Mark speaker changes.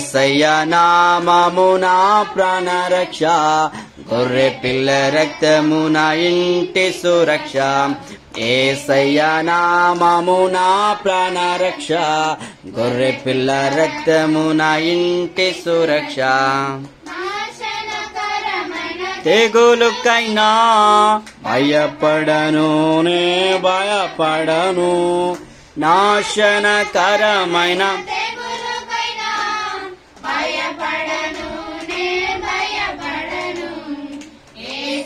Speaker 1: ఏసయ్య నామము ప్రాణ ప్రాణరక్ష. గొర్రె పిల్ల రక్తమున ఇంటి సురక్ష. ఏసయ్య నామము ప్రాణ ప్రాణరక్ష. గొర్రె పిల్ల రక్తమున ఇంటి సురక్ష. తెగులుకైనా భయపడను నే భయపడను. నాశనకరమైన
Speaker 2: पडनुय पडनु ए